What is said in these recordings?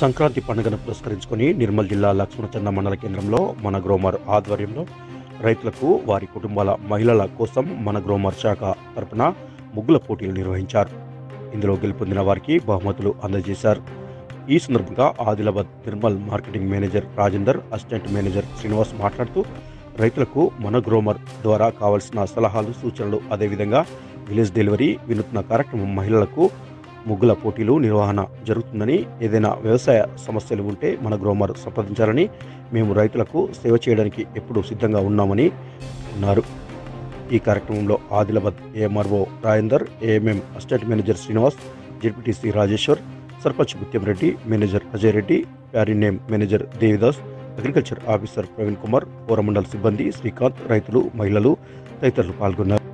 సంక్రాంతి పండుగను పురస్కరించుకొని నిర్మల్ జిల్లా లక్ష్మణచంద మండల కేంద్రంలో మన గ్రోమర్ ఆధ్వర్యంలో రైతులకు వారి కుటుంబాల మహిళల కోసం మన గ్రోమర్ శాఖ తరపున ముగ్గుల పోటీలు నిర్వహించారు. ఇందులో గెలుపొందిన వారికి బహుమతులు అందజేశారు. ఈ సందర్భంగా Adilabad Nirmal marketing manager Rajender assistant manager Srinivas మాట్లాడుతూ రైతులకు మన గ్రోమర్ ద్వారా కావలసిన సలహాలు సూచనలు అదేవిధంగా విలేజ్ డెలివరీ వినూత్న కార్యక్రమం మహిళలకు ముగ్గుల పోటీలు నిర్వహణ జరుగుతుందని ఏదైనా వ్యవసాయ సమస్యలు ఉంటే మన గ్రోమర్ సంప్రదించాలని మేము రైతులకు సేవ చేయడానికి ఎప్పుడూ సిద్ధంగా ఉన్నామని అన్నారు. ఈ కార్యక్రమంలో Adilabad AMRO Rajender AMM assistant manager Srinivas ZPTC Rajeshwar sarpanch Mutyam Reddy manager Ajay Reddy ప్యారినేమ్ manager Devidas agriculture officer Praveen Kumar Coromandel సిబ్బంది శ్రీకాంత్ రైతులు మహిళలు తదితరులు పాల్గొన్నారు.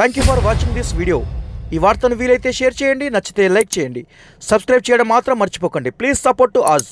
Thank you for watching this video ఈ వార్తను వీలైతే షేర్ చేయండి నచ్చితే లైక్ చేయండి. సబ్స్క్రైబ్ చేయడం మాత్రం మర్చిపోకండి. Please support to us